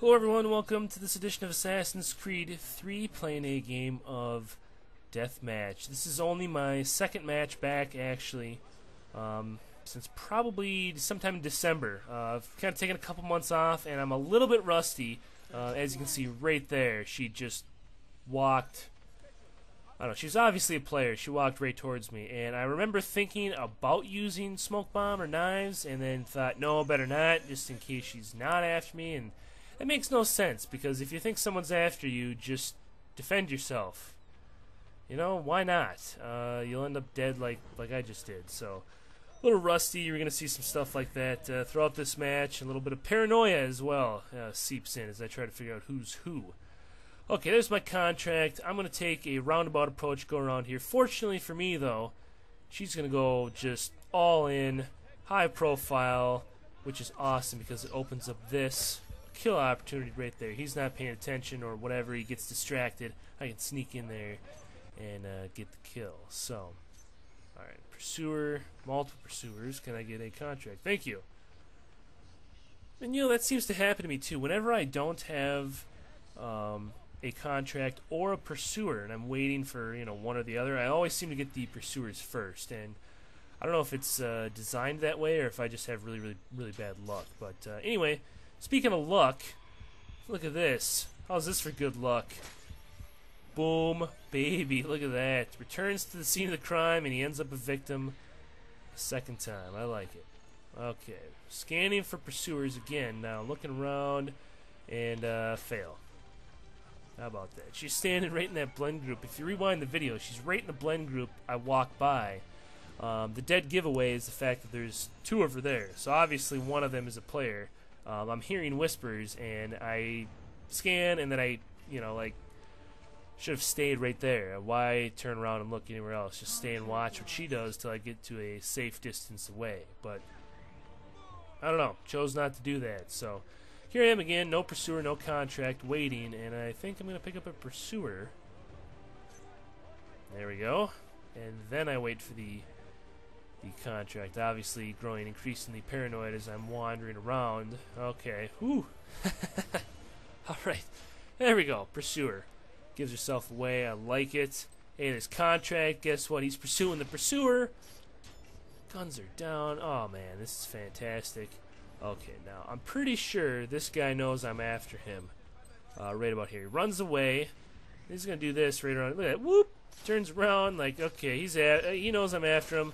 Hello everyone, welcome to this edition of Assassin's Creed 3 playing a game of Deathmatch. This is only my second match back actually, um, since probably sometime in December. Uh, I've kind of taken a couple months off and I'm a little bit rusty. Uh, as you can see right there, she just walked I don't know. She was obviously a player. She walked right towards me, and I remember thinking about using smoke bomb or knives, and then thought, no, better not, just in case she's not after me. And it makes no sense because if you think someone's after you, just defend yourself. You know, why not? Uh, you'll end up dead like like I just did. So, a little rusty. You're gonna see some stuff like that uh, throughout this match. A little bit of paranoia as well uh, seeps in as I try to figure out who's who. Okay, there's my contract. I'm gonna take a roundabout approach, go around here. Fortunately for me, though, she's gonna go just all in, high profile, which is awesome because it opens up this kill opportunity right there. He's not paying attention or whatever. He gets distracted. I can sneak in there and uh, get the kill. So, all right, pursuer, multiple pursuers. Can I get a contract? Thank you. And you know that seems to happen to me too. Whenever I don't have um, a contract or a pursuer, and I'm waiting for you know one or the other, I always seem to get the pursuers first. And I don't know if it's uh, designed that way or if I just have really, really, really bad luck. But uh, anyway, Speaking of luck, look at this. How's this for good luck? Boom, baby, look at that. Returns to the scene of the crime and he ends up a victim a second time. I like it. Okay, scanning for pursuers again. Now looking around and uh, fail. How about that? She's standing right in that blend group. If you rewind the video, she's right in the blend group I walk by. Um, the dead giveaway is the fact that there's two over there. So obviously one of them is a player um, I'm hearing whispers, and I scan, and then I, you know, like, should have stayed right there. Why turn around and look anywhere else? Just stay and watch what she does till I get to a safe distance away. But, I don't know. Chose not to do that. So, here I am again. No pursuer, no contract, waiting, and I think I'm going to pick up a pursuer. There we go. And then I wait for the the contract. Obviously, growing increasingly paranoid as I'm wandering around. Okay, whew. All right, there we go. Pursuer gives herself away. I like it. Hey, his contract. Guess what? He's pursuing the pursuer. Guns are down. Oh man, this is fantastic. Okay, now I'm pretty sure this guy knows I'm after him. Uh, right about here. He runs away. He's gonna do this right around. Look at that. Whoop! Turns around like, okay, he's at. He knows I'm after him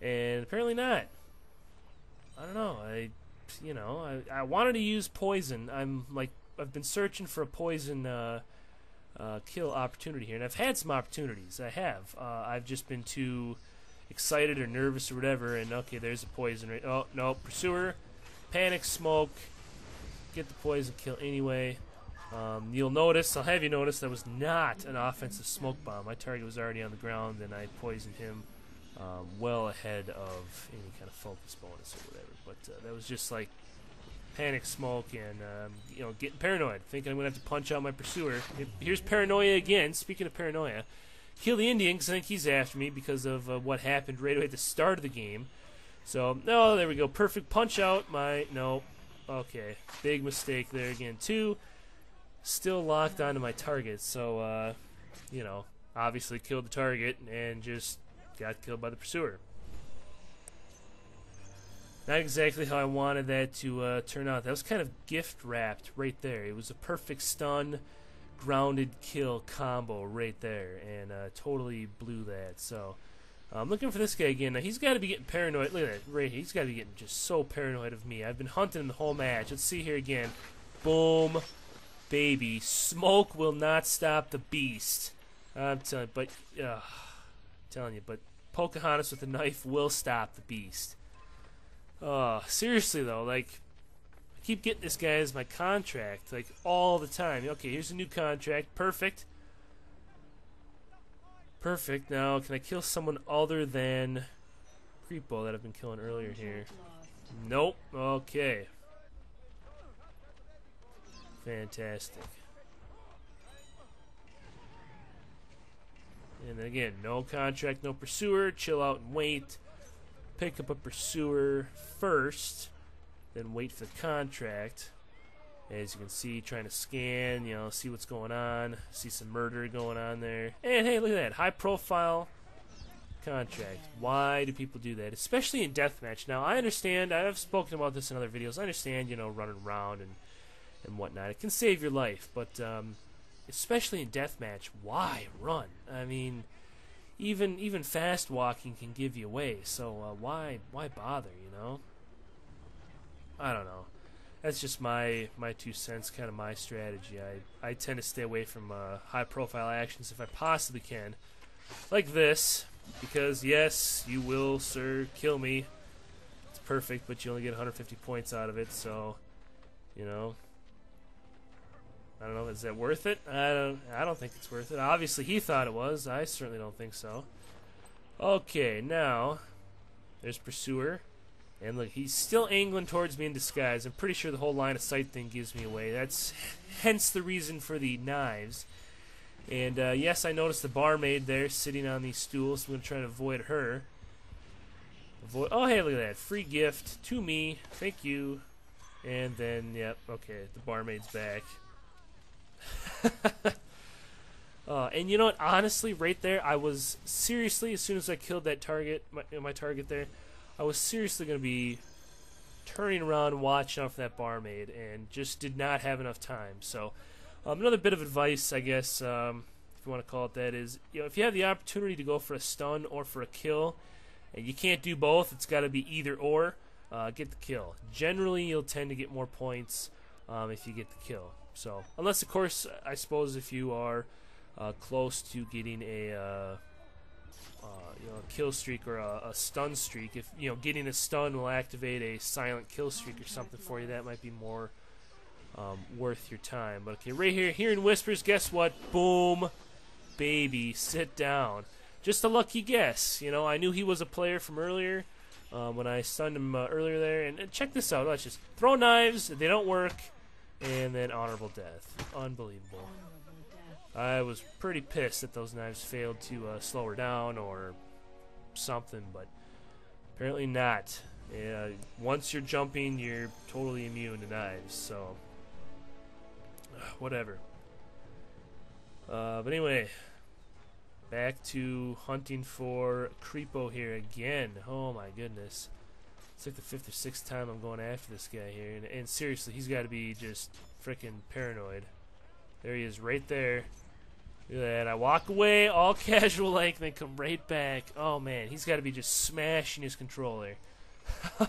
and apparently not. I don't know. I, you know, I, I wanted to use poison. I'm like I've been searching for a poison uh, uh, kill opportunity here, and I've had some opportunities. I have. Uh, I've just been too excited or nervous or whatever. And okay, there's a poison. Right? Oh no, pursuer, panic, smoke, get the poison kill anyway. Um, you'll notice, I'll have you notice, that was not an offensive smoke bomb. My target was already on the ground, and I poisoned him um, well ahead of any kind of focus bonus or whatever. But uh, that was just like panic smoke and um, you know getting paranoid, thinking I'm gonna have to punch out my pursuer. Here's paranoia again. Speaking of paranoia, kill the Indian because I think he's after me because of uh, what happened right away at the start of the game. So no, oh, there we go. Perfect punch out. My no, okay, big mistake there again. Two, still locked onto my target. So uh, you know, obviously killed the target and just got killed by the pursuer. Not exactly how I wanted that to uh, turn out. That was kind of gift wrapped right there. It was a perfect stun, grounded kill combo right there, and uh, totally blew that. So I'm looking for this guy again. Now he's got to be getting paranoid. Look at that right here. He's got to be getting just so paranoid of me. I've been hunting him the whole match. Let's see here again. Boom, baby. Smoke will not stop the beast. I'm telling but. Uh, telling you, but Pocahontas with a knife will stop the beast. Uh, seriously though, like I keep getting this guy as my contract, like all the time. Okay, here's a new contract. Perfect. Perfect. Now, can I kill someone other than Creepo that I've been killing earlier here? Nope. Okay. Fantastic. And again, no contract, no pursuer. Chill out and wait. Pick up a pursuer first, then wait for the contract. As you can see, trying to scan, you know, see what's going on, see some murder going on there. And hey, look at that, high profile contract. Why do people do that? Especially in deathmatch. Now, I understand, I've spoken about this in other videos, I understand, you know, running around and, and whatnot. It can save your life, but um, especially in deathmatch, why run? I mean, even even fast walking can give you away, so uh, why why bother, you know? I don't know that's just my my two cents, kind of my strategy. I I tend to stay away from uh, high profile actions if I possibly can, like this, because yes, you will, sir, kill me. It's perfect, but you only get 150 points out of it, so you know. I don't know. Is that worth it? I don't. I don't think it's worth it. Obviously, he thought it was. I certainly don't think so. Okay, now there's pursuer. And look, he's still angling towards me in disguise. I'm pretty sure the whole line of sight thing gives me away. That's hence the reason for the knives. And uh, yes, I noticed the barmaid there sitting on these stools. So I'm to try to avoid her. Avoid. Oh, hey, look at that. Free gift to me. Thank you. And then, yep, okay, the barmaid's back. uh, and you know what? Honestly, right there, I was seriously, as soon as I killed that target, my, my target there, I was seriously going to be turning around watching out for that barmaid and just did not have enough time. So, um, another bit of advice, I guess, um, if you want to call it that, is you know if you have the opportunity to go for a stun or for a kill, and you can't do both, it's got to be either or. Uh, get the kill. Generally, you'll tend to get more points um, if you get the kill. So, unless of course, I suppose if you are uh, close to getting a uh, uh, you know, a kill streak or a, a, stun streak. If you know, getting a stun will activate a silent kill streak or something for you, that might be more um, worth your time. But okay, right here, hearing whispers. Guess what? Boom, baby, sit down. Just a lucky guess. You know, I knew he was a player from earlier. Um, when I stunned him uh, earlier there, and, and check this out. Let's just throw knives. They don't work, and then honorable death. Unbelievable. I was pretty pissed that those knives failed to uh, slow her down or something, but apparently not. Yeah, once you're jumping, you're totally immune to knives, so whatever. Uh, but anyway, back to hunting for Creepo here again. Oh my goodness. It's like the fifth or sixth time I'm going after this guy here. And, and seriously, he's got to be just freaking paranoid. There he is right there. Look at that. I walk away all casual like, then come right back. Oh man, he's got to be just smashing his controller.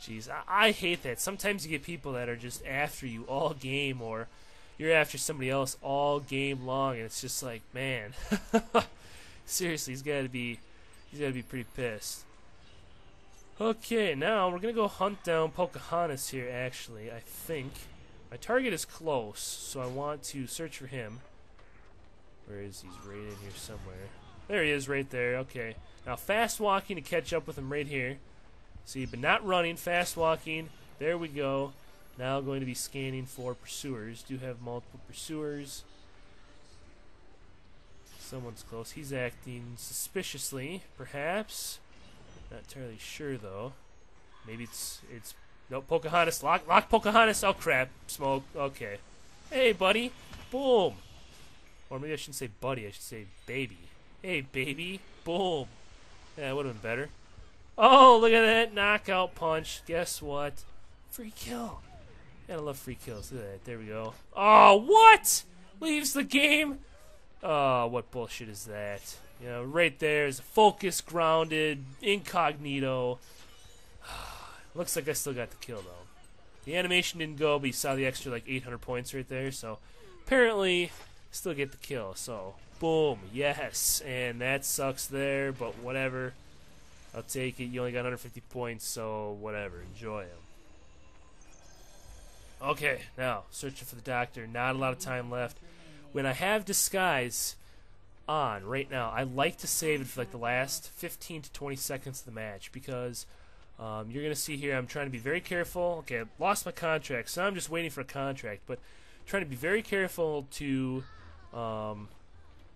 Jeez, I, I, hate that. Sometimes you get people that are just after you all game, or you're after somebody else all game long, and it's just like, man, seriously, he's got to be, he's got to be pretty pissed. Okay, now we're gonna go hunt down Pocahontas here. Actually, I think my target is close, so I want to search for him. Where is he? He's right in here somewhere. There he is, right there. Okay. Now, fast walking to catch up with him right here. See, but not running, fast walking. There we go. Now going to be scanning for pursuers. Do have multiple pursuers. Someone's close. He's acting suspiciously, perhaps. Not entirely sure though. Maybe it's it's no Pocahontas. Lock lock Pocahontas. Oh crap. Smoke. Okay. Hey buddy. Boom. Or maybe I shouldn't say buddy, I should say baby. Hey, baby. Boom. Yeah, that would have been better. Oh, look at that knockout punch. Guess what? Free kill. Gotta love free kills. Look at that. There we go. Oh, what? Leaves the game? Oh, what bullshit is that? You know, right there is a focus, grounded, incognito. Looks like I still got the kill, though. The animation didn't go, but you saw the extra, like, 800 points right there, so apparently still get the kill. So, boom, yes. And that sucks there, but whatever. I'll take it. You only got 150 points, so whatever. Enjoy them. Okay, now, searching for the doctor. Not a lot of time left. When I have Disguise on right now, I like to save it for like the last 15 to 20 seconds of the match because um, you're going to see here I'm trying to be very careful. Okay, I lost my contract, so I'm just waiting for a contract, but trying to be very careful to um,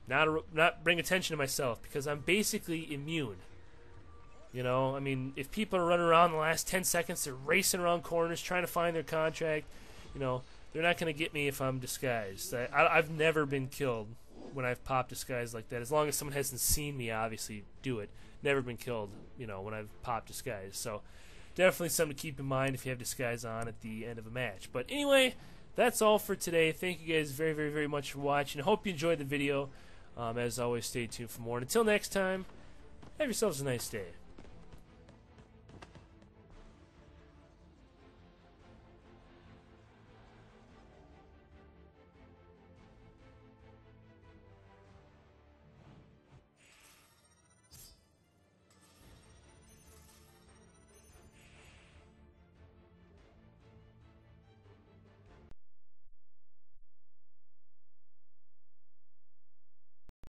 not not bring attention to myself because I'm basically immune. You know, I mean, if people are running around the last 10 seconds, they're racing around corners trying to find their contract. you know, they're not going to get me if I'm disguised. I, I, I've never been killed when I've popped disguised like that. As long as someone hasn't seen me, obviously do it. Never been killed, you know, when I've popped disguise. So definitely something to keep in mind if you have disguise on at the end of a match. But anyway, that's all for today. Thank you guys very, very, very much for watching. I hope you enjoyed the video. Um, as always, stay tuned for more. And until next time, have yourselves a nice day.